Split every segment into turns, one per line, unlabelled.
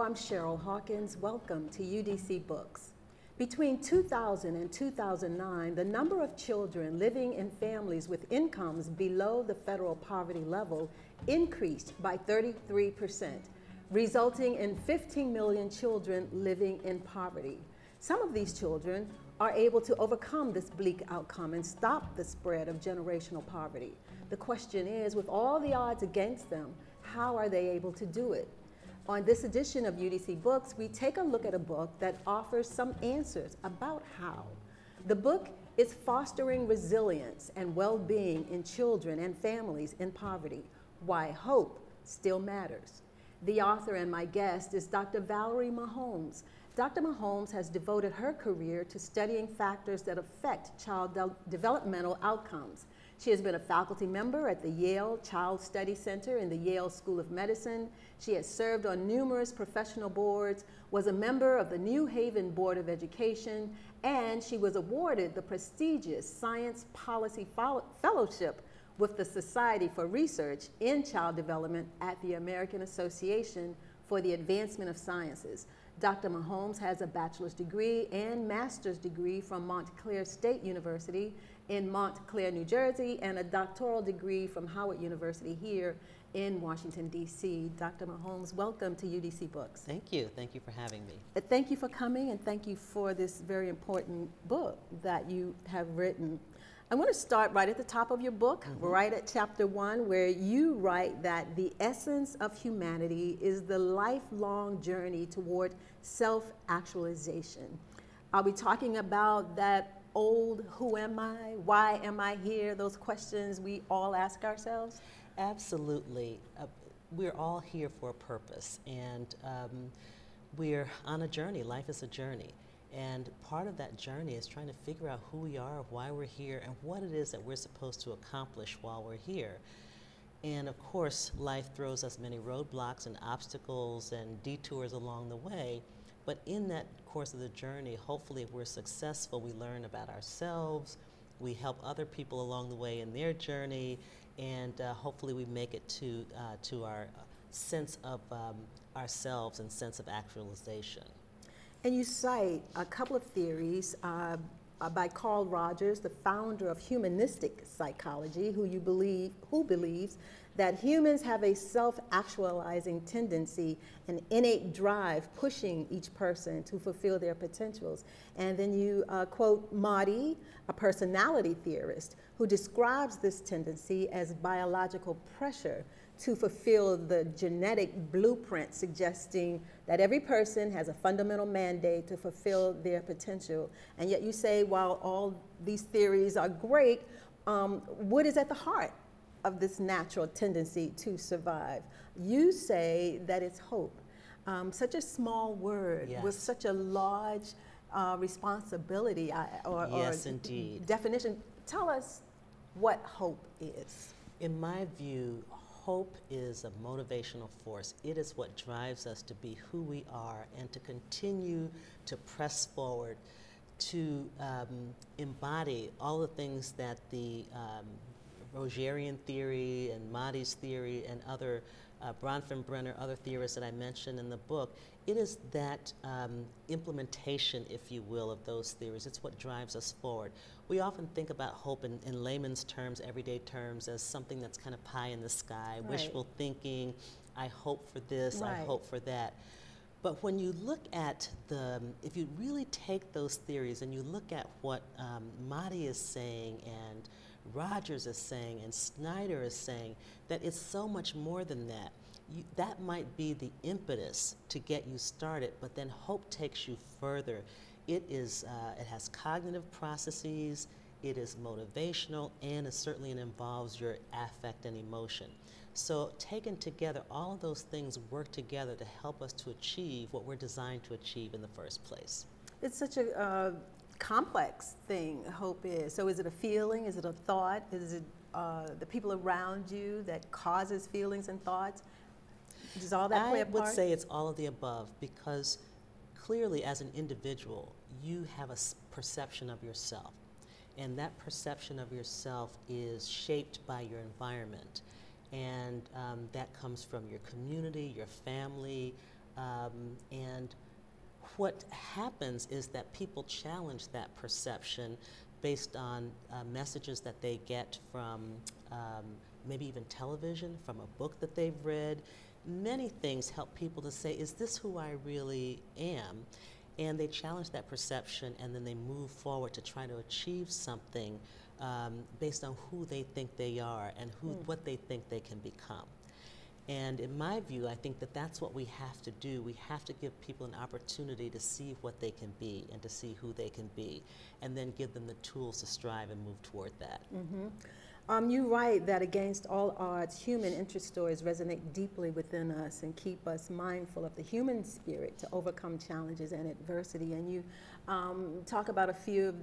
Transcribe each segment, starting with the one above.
I'm Cheryl Hawkins. Welcome to UDC Books. Between 2000 and 2009, the number of children living in families with incomes below the federal poverty level increased by 33%, resulting in 15 million children living in poverty. Some of these children are able to overcome this bleak outcome and stop the spread of generational poverty. The question is, with all the odds against them, how are they able to do it? On this edition of UDC Books, we take a look at a book that offers some answers about how. The book is Fostering Resilience and Well-Being in Children and Families in Poverty, Why Hope Still Matters. The author and my guest is Dr. Valerie Maholmes. Dr. Maholmes has devoted her career to studying factors that affect child de developmental outcomes she has been a faculty member at the Yale Child Study Center in the Yale School of Medicine. She has served on numerous professional boards, was a member of the New Haven Board of Education, and she was awarded the prestigious Science Policy Fellowship with the Society for Research in Child Development at the American Association for the Advancement of Sciences. Dr. Maholmes has a bachelor's degree and master's degree from Montclair State University in Montclair, New Jersey, and a doctoral degree from Howard University here in Washington, D.C. Dr. Maholmes, welcome to UDC Books.
Thank you. Thank you for having me.
Uh, thank you for coming, and thank you for this very important book that you have written. I want to start right at the top of your book, mm -hmm. right at chapter one, where you write that the essence of humanity is the lifelong journey toward self actualization. Are we talking about that old who am I? Why am I here? Those questions we all ask ourselves?
Absolutely. Uh, we're all here for a purpose, and um, we're on a journey. Life is a journey. And part of that journey is trying to figure out who we are, why we're here, and what it is that we're supposed to accomplish while we're here. And of course, life throws us many roadblocks and obstacles and detours along the way. But in that course of the journey, hopefully, if we're successful, we learn about ourselves, we help other people along the way in their journey, and uh, hopefully, we make it to, uh, to our sense of um, ourselves and sense of actualization.
And you cite a couple of theories uh, uh by Carl Rogers, the founder of humanistic psychology, who you believe who believes that humans have a self-actualizing tendency, an innate drive pushing each person to fulfill their potentials. And then you uh, quote Maddi, a personality theorist, who describes this tendency as biological pressure to fulfill the genetic blueprint, suggesting that every person has a fundamental mandate to fulfill their potential. And yet you say, while all these theories are great, um, what is at the heart of this natural tendency to survive. You say that it's hope. Um, such a small word yes. with such a large uh, responsibility or,
yes, or indeed.
definition. Tell us what hope is.
In my view, hope is a motivational force. It is what drives us to be who we are and to continue to press forward, to um, embody all the things that the um, Rogerian theory and Maddi's theory and other uh, Bronfenbrenner, other theorists that I mentioned in the book, it is that um, implementation, if you will, of those theories. It's what drives us forward. We often think about hope in, in layman's terms, everyday terms, as something that's kind of pie in the sky, right. wishful thinking. I hope for this, right. I hope for that. But when you look at the, if you really take those theories and you look at what um, Maddi is saying and Rogers is saying and Snyder is saying that it's so much more than that. You, that might be the impetus to get you started, but then hope takes you further. It is, uh, it has cognitive processes, it is motivational, and it certainly involves your affect and emotion. So taken together, all of those things work together to help us to achieve what we're designed to achieve in the first place.
It's such a uh, complex thing hope is. So is it a feeling? Is it a thought? Is it uh, the people around you that causes feelings and thoughts? Does all that
I
play a part?
I would say it's all of the above because clearly as an individual, you have a perception of yourself. And that perception of yourself is shaped by your environment. And um, that comes from your community, your family, Um, and what happens is that people challenge that perception based on uh, messages that they get from um, maybe even television, from a book that they've read. Many things help people to say, Is this who I really am? And they challenge that perception and then they move forward to try to achieve something um, based on who they think they are and who, mm. what they think they can become. And in my view, I think that that's what we have to do. We have to give people an opportunity to see what they can be and to see who they can be, and then give them the tools to strive and move toward that.
Mm-hmm. Um, you write that against all odds, human interest stories resonate deeply within us and keep us mindful of the human spirit to overcome challenges and adversity. And you um, talk about a few of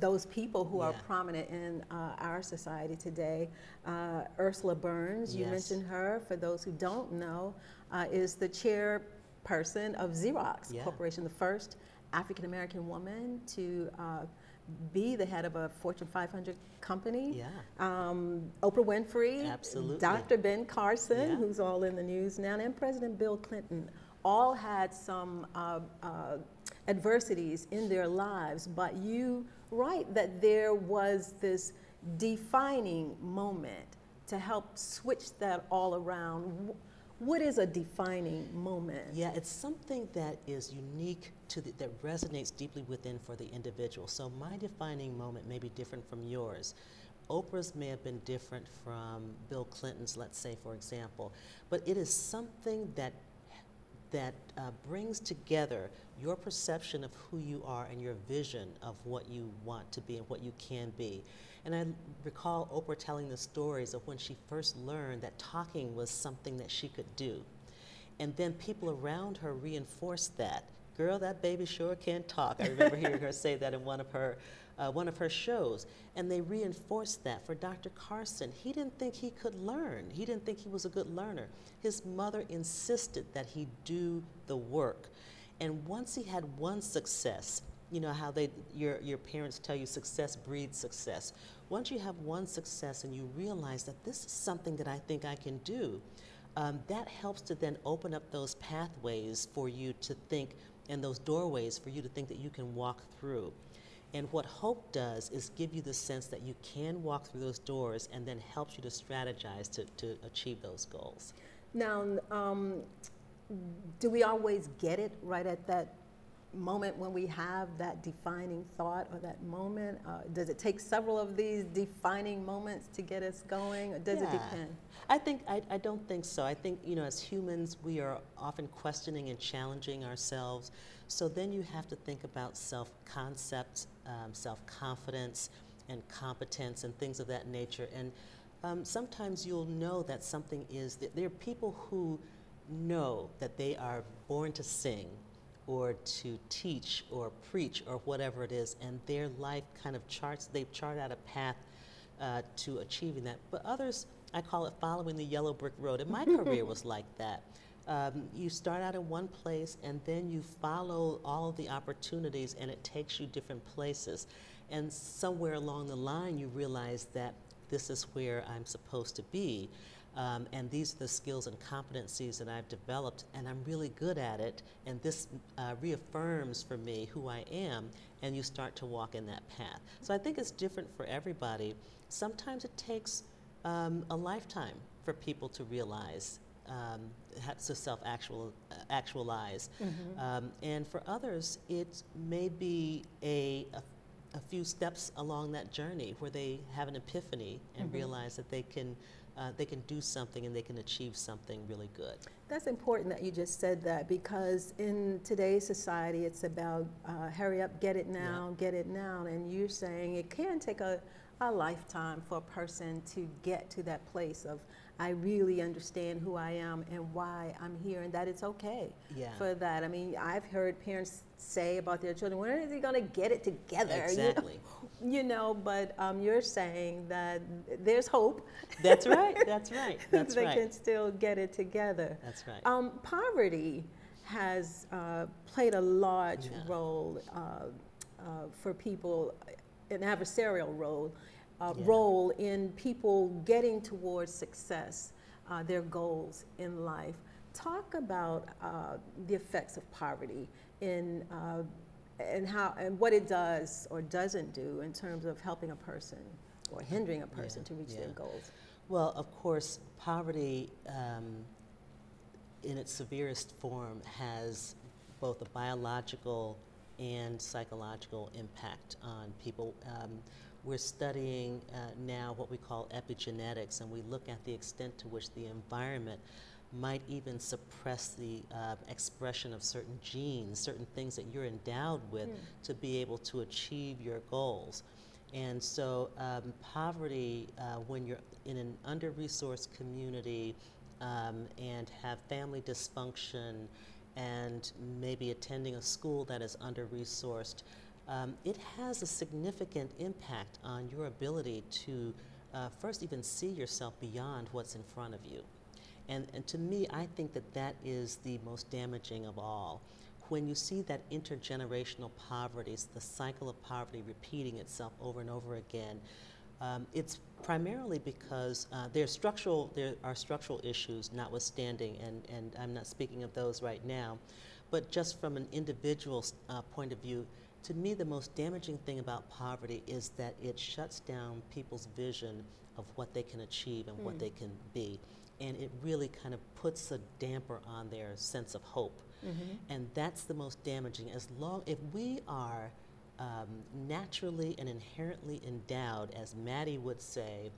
those people who yeah. are prominent in uh, our society today. Uh, Ursula Burns, you mentioned her. For those who don't know, uh, is the chairperson of Xerox yeah. Corporation, the first African American woman to uh, be the head of a Fortune 500 company.
Yeah.
Um, Oprah Winfrey.
Absolutely.
Dr. Ben Carson, yeah. who's all in the news now, and President Bill Clinton all had some uh, uh, adversities in their lives, but you write that there was this defining moment to help switch that all around. What is a defining moment?
Yeah, it's something that is unique to the, that resonates deeply within for the individual. So my defining moment may be different from yours. Oprah's may have been different from Bill Clinton's, let's say, for example, but it is something that that uh, brings together your perception of who you are and your vision of what you want to be and what you can be. And I recall Oprah telling the stories of when she first learned that talking was something that she could do. And then people around her reinforced that. Girl, that baby sure can talk. I remember hearing her say that in one of her uh, one of her shows, and they reinforced that for Dr. Carson. He didn't think he could learn. He didn't think he was a good learner. His mother insisted that he do the work. And once he had one success, you know how they your your parents tell you success breeds success. Once you have one success and you realize that this is something that I think I can do, um, that helps to then open up those pathways for you to think and those doorways for you to think that you can walk through. And what hope does is give you the sense that you can walk through those doors and then helps you to strategize to, to achieve those goals.
Now, um, do we always get it right at that moment when we have that defining thought or that moment? Uh, does it take several of these defining moments to get us going, or does yeah. it depend?
I think I, I don't think so. I think you know, as humans, we are often questioning and challenging ourselves. So then you have to think about self-concept, um, self-confidence, and competence, and things of that nature. And um, sometimes you'll know that something is. There are people who know that they are born to sing or to teach or preach or whatever it is, and their life kind of charts, they chart out a path uh, to achieving that. But others, I call it following the yellow brick road, and my career was like that. Um, you start out in one place and then you follow all of the opportunities and it takes you different places. And somewhere along the line, you realize that this is where I'm supposed to be. Um, and these are the skills and competencies that I've developed, and I'm really good at it. And this uh, reaffirms for me who I am, and you start to walk in that path. So I think it's different for everybody. Sometimes it takes um, a lifetime for people to realize. Um, to self -actual, uh, actualize. Mm-hmm. Um, and for others, it may be a, a a few steps along that journey where they have an epiphany and mm-hmm. realize that they can uh, they can do something and they can achieve something really good.
That's important that you just said that because in today's society it's about uh, hurry up, get it now, yeah. get it now, and you're saying it can take a, a lifetime for a person to get to that place of I really understand who I am and why I'm here, and that it's okay
yeah.
for that. I mean, I've heard parents say about their children, when are they going to get it together?
Exactly.
You know, you know but um, you're saying that there's hope.
That's right. That's right. That's
they
right.
can still get it together.
That's right.
Um, poverty has uh, played a large yeah. role uh, uh, for people, an adversarial role uh, yeah. role in people getting towards success, uh, their goals in life. talk about uh, the effects of poverty in uh, and how and what it does or doesn't do in terms of helping a person or hindering a person
Yeah,
to reach
yeah.
their goals.
Well, of course, poverty um, in its severest form has both a biological and psychological impact on people. Um, we're studying uh, now what we call epigenetics, and we look at the extent to which the environment might even suppress the uh, expression of certain genes, certain things that you're endowed with
Hmm.
to be able to achieve your goals. And so, um, poverty, uh, when you're in an under resourced community um, and have family dysfunction and maybe attending a school that is under resourced, um, it has a significant impact on your ability to uh, first even see yourself beyond what's in front of you. And, and to me, I think that that is the most damaging of all. When you see that intergenerational poverty, s- the cycle of poverty repeating itself over and over again, um, it's primarily because uh, there, are structural, there are structural issues notwithstanding, and, and I'm not speaking of those right now, but just from an individual uh, point of view, to me, the most damaging thing about poverty is that it shuts down people's vision of what they can achieve and what
Hmm.
they can be. And it really kind of puts a damper on their sense of hope.
Mm-hmm.
And that's the most damaging. As long if we are um, naturally and inherently endowed, as Maddi would say,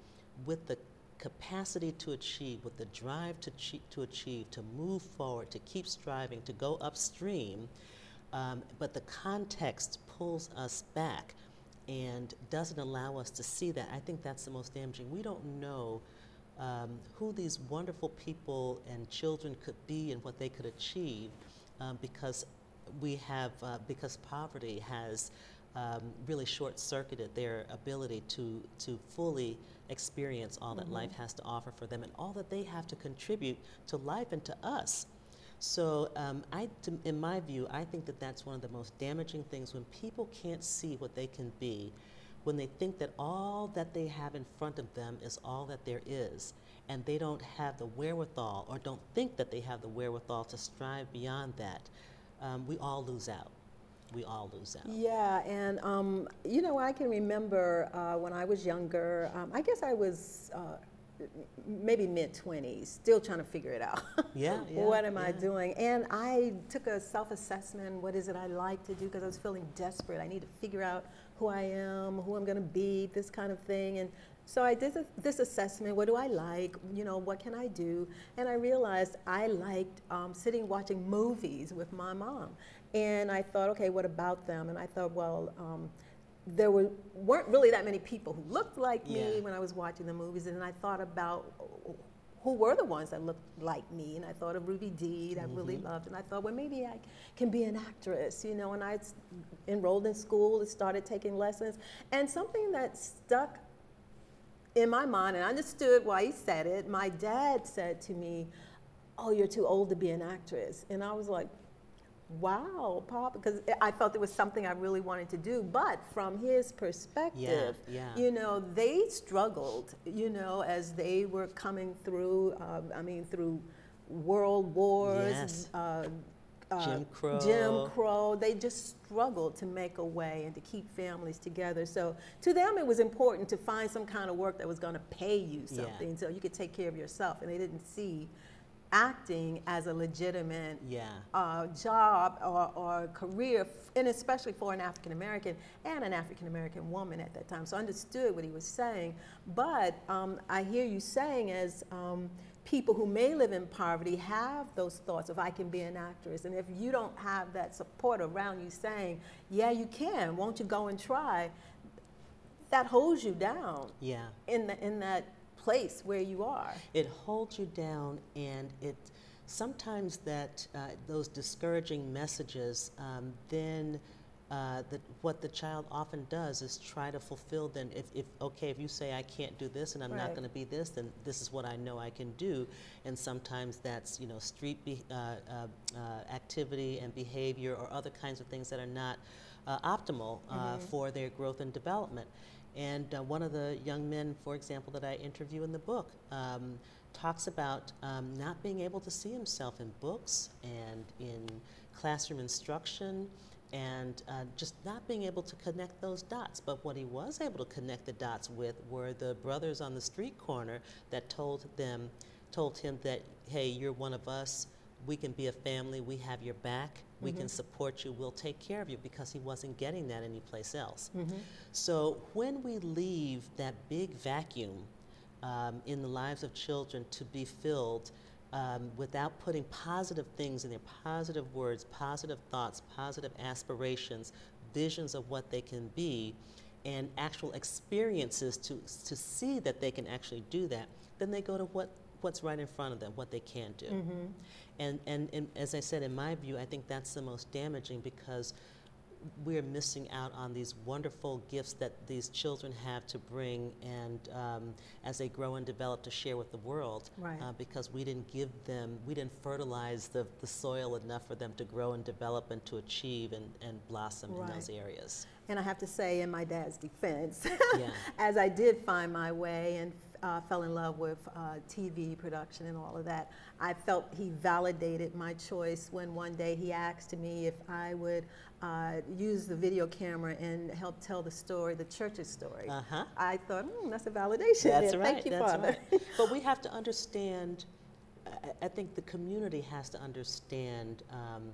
with the capacity to achieve, with the drive to, to achieve, to move forward, to keep striving, to go upstream, um, but the context pulls us back and doesn't allow us to see that. I think that's the most damaging. We don't know um, who these wonderful people and children could be and what they could achieve um, because we have uh, because poverty has um, really short-circuited their ability to to fully experience all that
Mhm.
life has to offer for them and all that they have to contribute to life and to us. So, um, I, in my view, I think that that's one of the most damaging things when people can't see what they can be, when they think that all that they have in front of them is all that there is, and they don't have the wherewithal or don't think that they have the wherewithal to strive beyond that, um, we all lose out. We all lose out.
Yeah, and um, you know, I can remember uh, when I was younger. Um, I guess I was uh, maybe mid twenties, still trying to figure it out.
Yeah, yeah,
what am I doing? And I took a self-assessment. What is it I like to do? Because I was feeling desperate. I need to figure out who I am, who I'm going to be, this kind of thing. And so I did this, this assessment. What do I like? You know, what can I do? And I realized I liked um, sitting watching movies with my mom. And I thought, okay, what about them? And I thought, well, um, there were, weren't really that many people who looked like me when I was watching the movies. And I thought about who were the ones that looked like me. And I thought of Ruby Dee, I really
Mhm.
loved. And I thought, well, maybe I can be an actress, you know. And I enrolled in school and started taking lessons. And something that stuck in my mind, and I understood why he said it, my dad said to me, Oh, you're too old to be an actress. And I was like, Wow, Pop, because I felt it was something I really wanted to do. But from his perspective,
yeah. yeah.
you know, they struggled, you know, as they were coming through, um, I mean, through world wars,
Yes.
uh, uh,
Jim Crow.
Jim Crow. They just struggled to make a way and to keep families together. So to them, it was important to find some kind of work that was going to pay you
Yeah.
something so you could take care of yourself. And they didn't see acting as a legitimate
Yeah.
uh, job or, or career, and especially for an African American and an African American woman at that time. So I understood what he was saying. But um, I hear you saying, as um, people who may live in poverty have those thoughts of, I can be an actress. And if you don't have that support around you saying, yeah, you can, won't you go and try? That holds you down
Yeah.
in, the, in that place where you are.
It holds you down, and it sometimes that uh, those discouraging messages um, then. Uh, that what the child often does is try to fulfill. Then, if, if okay, if you say I can't do this and I'm not going to be this, then this is what I know I can do. And sometimes that's you know street uh, uh, uh, activity and behavior or other kinds of things that are not uh, optimal uh,
Mhm.
for their growth and development. And uh, one of the young men, for example, that I interview in the book, um, talks about um, not being able to see himself in books and in classroom instruction and uh, just not being able to connect those dots. But what he was able to connect the dots with were the brothers on the street corner that told them, told him that, hey, you're one of us. We can be a family. We have your back. We mm-hmm. can support you. We'll take care of you because he wasn't getting that anyplace else. Mm-hmm. So when we leave that big vacuum um, in the lives of children to be filled um, without putting positive things in their positive words, positive thoughts, positive aspirations, visions of what they can be, and actual experiences to, to see that they can actually do that, then they go to what, what's right in front of them, what they can do. Mm-hmm. And, and, and as I said, in my view, I think that's the most damaging because we're missing out on these wonderful gifts that these children have to bring and um, as they grow and develop to share with the world
right. uh,
because we didn't give them, we didn't fertilize the, the soil enough for them to grow and develop and to achieve and, and blossom right. in those areas.
And I have to say, in my dad's defense, yeah. as I did find my way and uh, fell in love with uh, TV production and all of that. I felt he validated my choice when one day he asked me if I would uh, use the video camera and help tell the story, the church's story. Uh-huh. I thought, hmm, that's a validation.
That's right.
Thank you,
that's
Father.
Right. but we have to understand. I think the community has to understand um,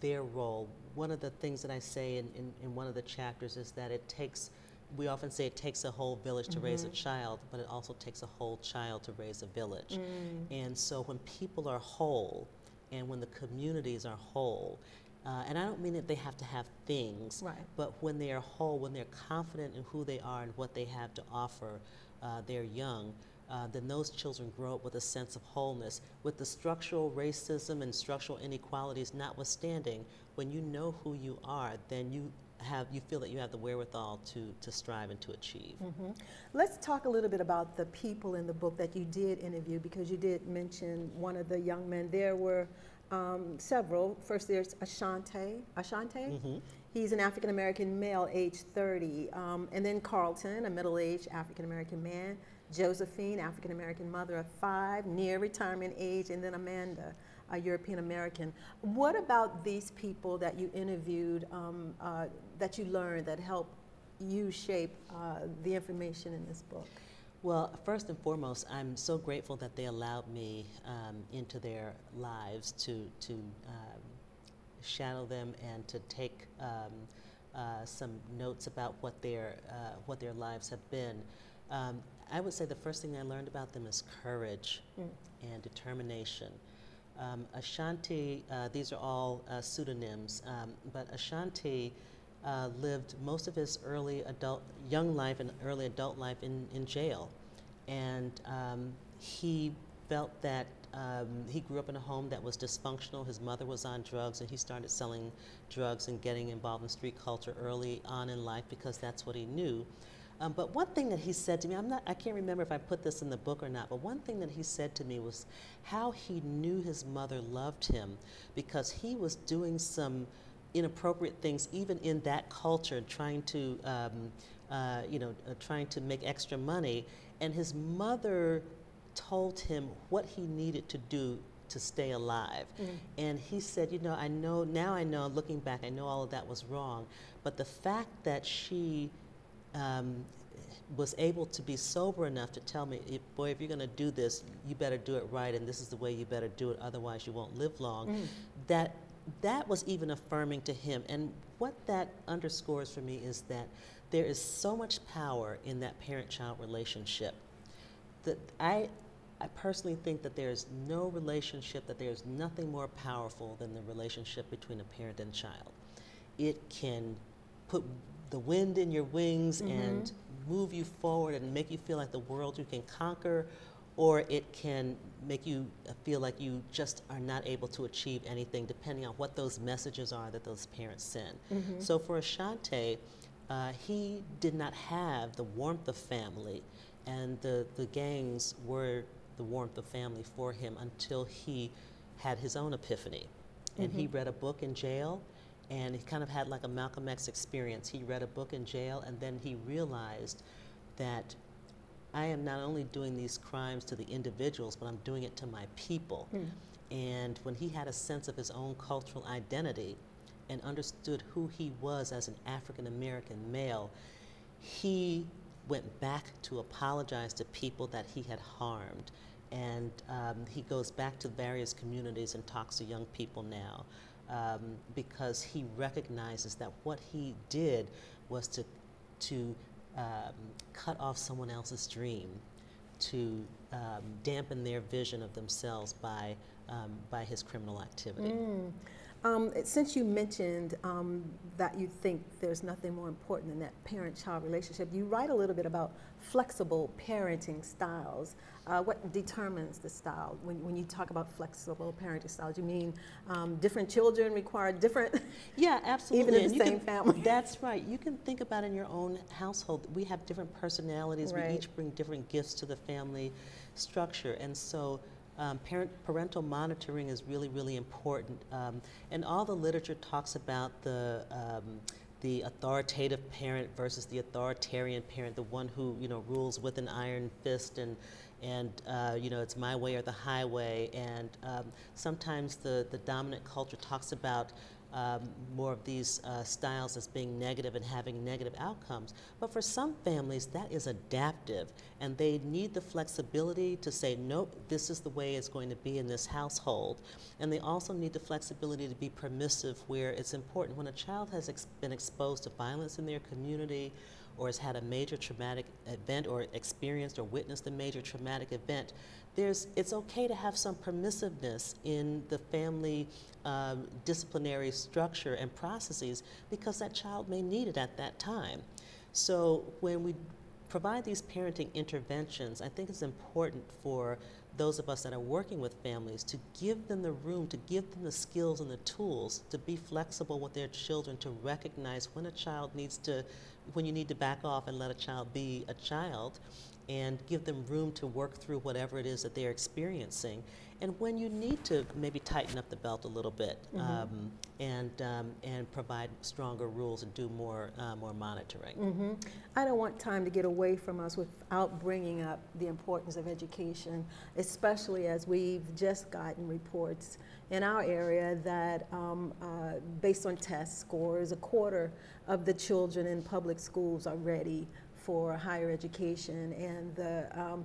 their role. One of the things that I say in, in, in one of the chapters is that it takes we often say it takes a whole village to mm-hmm. raise a mm-hmm. child, but it also takes a whole child to raise a village. Mm. And so when people are whole and when the communities are whole, uh, and I don't mean that they have to have things,
right.
but when they are whole, when they're confident in who they are and what they have to offer, uh, they're young. Uh, then those children grow up with a sense of wholeness. With the structural racism and structural inequalities notwithstanding, when you know who you are, then you have you feel that you have the wherewithal to to strive and to achieve. Mm-hmm.
Let's talk a little bit about the people in the book that you did interview because you did mention one of the young men. There were um, several. First, there's Ashante. Ashante. Mm-hmm. He's an African American male, age 30, um, and then Carlton, a middle-aged African American man. Josephine, African American mother of five, near retirement age, and then Amanda, a European American. What about these people that you interviewed um, uh, that you learned that helped you shape uh, the information in this book?
Well, first and foremost, I'm so grateful that they allowed me um, into their lives to, to um, shadow them and to take um, uh, some notes about what their, uh, what their lives have been. Um, I would say the first thing I learned about them is courage mm. and determination. Um, Ashanti, uh, these are all uh, pseudonyms, um, but Ashanti uh, lived most of his early adult, young life and early adult life in, in jail. And um, he felt that um, he grew up in a home that was dysfunctional. His mother was on drugs, and he started selling drugs and getting involved in street culture early on in life because that's what he knew. Um, but one thing that he said to me, I'm not, I can't remember if I put this in the book or not, but one thing that he said to me was how he knew his mother loved him because he was doing some inappropriate things even in that culture, trying to, um, uh, you know, uh, trying to make extra money. And his mother told him what he needed to do to stay alive. Mm. And he said, you know, I know, now I know, looking back, I know all of that was wrong. But the fact that she um, was able to be sober enough to tell me, boy, if you're going to do this, you better do it right, and this is the way you better do it, otherwise you won't live long. Mm. That that was even affirming to him. And what that underscores for me is that there is so much power in that parent-child relationship that I, I personally think that there is no relationship, that there is nothing more powerful than the relationship between a parent and child. It can put the wind in your wings mm-hmm. and move you forward and make you feel like the world you can conquer, or it can make you feel like you just are not able to achieve anything depending on what those messages are that those parents send. Mm-hmm. So for Ashante, uh, he did not have the warmth of family, and the, the gangs were the warmth of family for him until he had his own epiphany. And mm-hmm. he read a book in jail and he kind of had like a Malcolm X experience. He read a book in jail, and then he realized that I am not only doing these crimes to the individuals, but I'm doing it to my people. Mm. And when he had a sense of his own cultural identity and understood who he was as an African American male, he went back to apologize to people that he had harmed. And um, he goes back to various communities and talks to young people now um, because he recognizes that what he did was to, to um, cut off someone else's dream, to um, dampen their vision of themselves by, um, by his criminal activity.
Mm. Um, since you mentioned um, that you think there's nothing more important than that parent-child relationship, you write a little bit about flexible parenting styles. Uh, what determines the style? When, when you talk about flexible parenting styles, you mean um, different children require different?
Yeah, absolutely.
even in the same can, family.
That's right. You can think about in your own household. We have different personalities. Right. We each bring different gifts to the family structure, and so um, parent, parental monitoring is really, really important. Um, and all the literature talks about the, um, the authoritative parent versus the authoritarian parent, the one who, you know, rules with an iron fist and, and uh, you know, it's my way or the highway. And um, sometimes the, the dominant culture talks about um, more of these uh, styles as being negative and having negative outcomes. But for some families, that is adaptive, and they need the flexibility to say, nope, this is the way it's going to be in this household. And they also need the flexibility to be permissive where it's important. When a child has ex been exposed to violence in their community, or has had a major traumatic event or experienced or witnessed a major traumatic event, there's, it's okay to have some permissiveness in the family um, disciplinary structure and processes because that child may need it at that time. So when we provide these parenting interventions, I think it's important for those of us that are working with families to give them the room, to give them the skills and the tools to be flexible with their children, to recognize when a child needs to, when you need to back off and let a child be a child, and give them room to work through whatever it is that they're experiencing. And when you need to maybe tighten up the belt a little bit mm -hmm. um, and, um, and provide stronger rules and do more, uh, more monitoring.
Mm -hmm. I don't want time to get away from us without bringing up the importance of education, especially as we've just gotten reports in our area that um, uh, based on test scores, a quarter of the children in public schools are ready for higher education, and the um,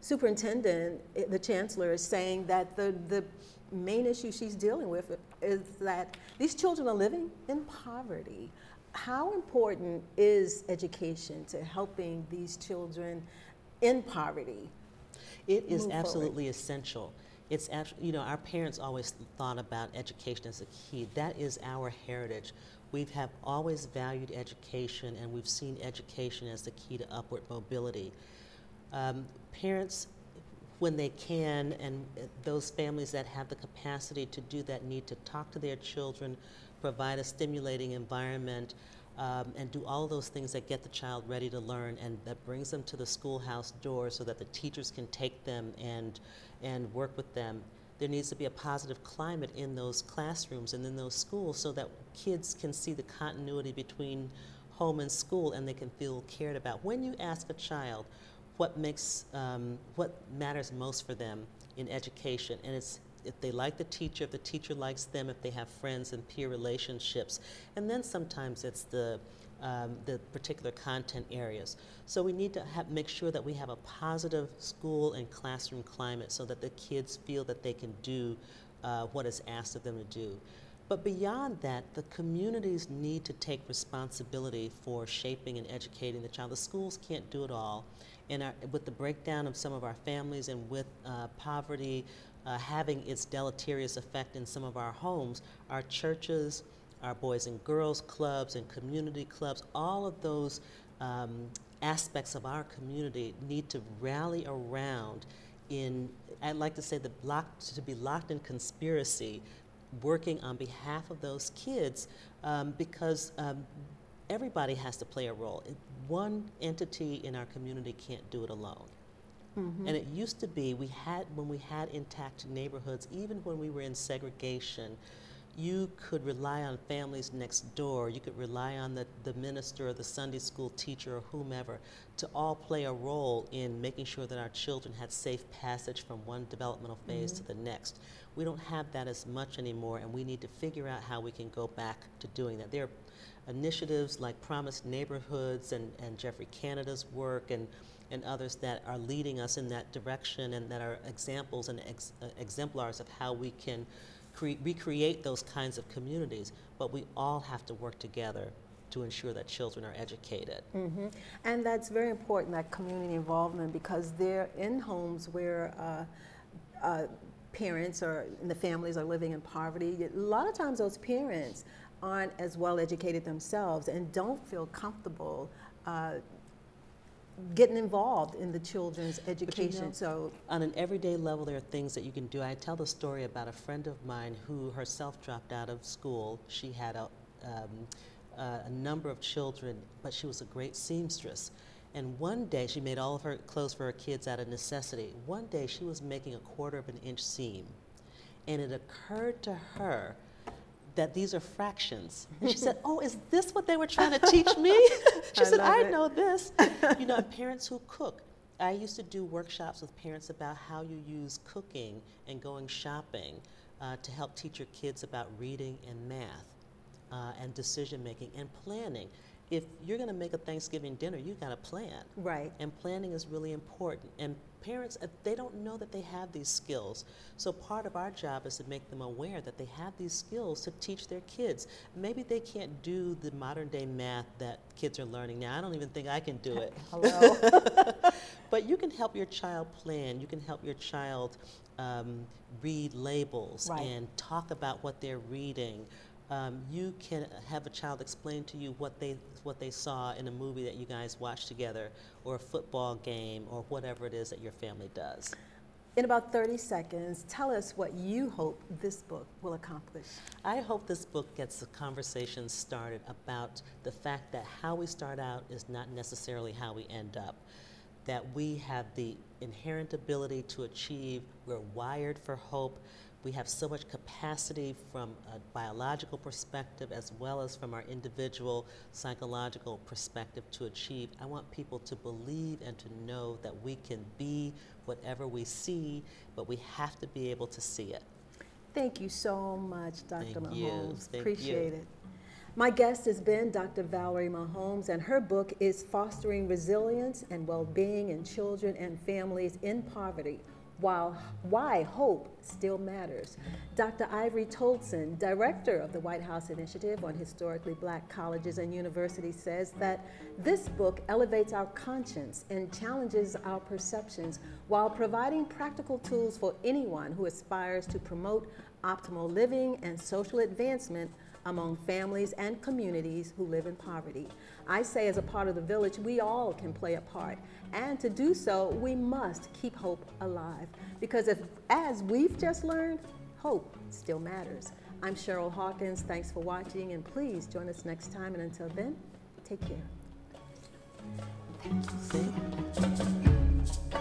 superintendent, eh, the chancellor, is saying that the, the main issue she's dealing with is that these children are living in poverty. How important is education to helping these children in poverty?
It is absolutely forward? essential. It's you know our parents always thought about education as a key. That is our heritage. We have always valued education and we've seen education as the key to upward mobility. Um, parents, when they can, and those families that have the capacity to do that need to talk to their children, provide a stimulating environment, um, and do all those things that get the child ready to learn and that brings them to the schoolhouse door so that the teachers can take them and, and work with them there needs to be a positive climate in those classrooms and in those schools so that kids can see the continuity between home and school and they can feel cared about. When you ask a child what makes, um, what matters most for them in education, and it's if they like the teacher, if the teacher likes them, if they have friends and peer relationships, and then sometimes it's the um, the particular content areas. So we need to have, make sure that we have a positive school and classroom climate so that the kids feel that they can do uh, what is asked of them to do. But beyond that, the communities need to take responsibility for shaping and educating the child. The schools can't do it all. And our, with the breakdown of some of our families and with uh, poverty uh, having its deleterious effect in some of our homes, our churches, our Boys and Girls Clubs and community clubs, all of those um, aspects of our community need to rally around in, I'd like to say, the to be locked in conspiracy, working on behalf of those kids um, because um, everybody has to play a role. One entity in our community can't do it alone. Mm -hmm. And it used to be we had when we had intact neighborhoods, even when we were in segregation, you could rely on families next door, you could rely on the, the minister or the Sunday school teacher or whomever to all play a role in making sure that our children had safe passage from one developmental phase mm -hmm. to the next. We don't have that as much anymore, and we need to figure out how we can go back to doing that. There are initiatives like Promised Neighborhoods and, and Geoffrey Canada's work and and others that are leading us in that direction and that are examples and ex uh, exemplars of how we can recreate those kinds of communities, but we all have to work together to ensure that children are educated.
Mm -hmm. And that's very important, that community involvement, because they're in homes where uh, uh, parents or the families are living in poverty. A lot of times those parents aren't as well educated themselves and don't feel comfortable uh, getting involved in the children's education. You know,
so on an everyday level, there are things that you can do. I tell the story about a friend of mine who herself dropped out of school. She had a, um, uh, a number of children, but she was a great seamstress. And one day, she made all of her clothes for her kids out of necessity. One day, she was making a quarter of an inch seam. And it occurred to her that these are fractions. And she said, Oh, is this what they were trying to teach me? she I said, I it. know this. you know, parents who cook. I used to do workshops with parents about how you use cooking and going shopping uh, to help teach your kids about reading and math uh, and decision making and planning if you're going to make a Thanksgiving dinner, you've got to plan.
Right.
And planning is really important. And parents, they don't know that they have these skills. So part of our job is to make them aware that they have these skills to teach their kids. Maybe they can't do the modern day math that kids are learning now. I don't even think I can do it.
Hello.
but you can help your child plan. You can help your child um, read labels right. and talk about what they're reading um, you can have a child explain to you what they what they saw in a movie that you guys watched together, or a football game, or whatever it is that your family does.
In about 30 seconds, tell us what you hope this book will accomplish.
I hope this book gets the conversation started about the fact that how we start out is not necessarily how we end up. That we have the inherent ability to achieve, we're wired for hope, we have so much capacity from a biological perspective as well as from our individual psychological perspective to achieve. I want people to believe and to know that we can be whatever we see, but we have to be able to see it.
Thank you so much, Dr.
Thank
Maholmes.
Thank
Appreciate
you.
it. My guest has been Dr. Valerie Maholmes, and her book is Fostering Resilience and Well-Being in Children and Families in Poverty while why hope still matters. Dr. Ivory Toldson, director of the White House Initiative on Historically Black Colleges and Universities, says that this book elevates our conscience and challenges our perceptions while providing practical tools for anyone who aspires to promote optimal living and social advancement among families and communities who live in poverty. I say as a part of the village, we all can play a part. And to do so, we must keep hope alive. Because if, as we've just learned, hope still matters. I'm Cheryl Hawkins. Thanks for watching, and please join us next time. And until then, take care.
Thank you.